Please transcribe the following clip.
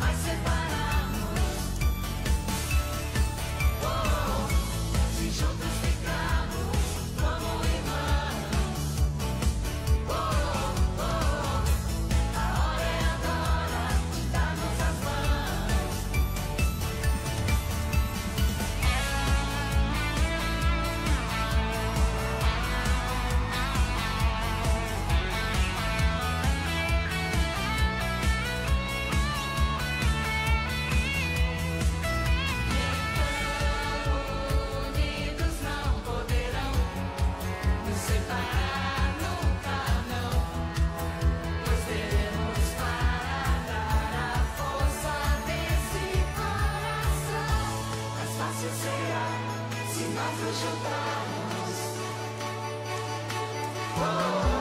myself. se será se nós nos juntarmos. Oh.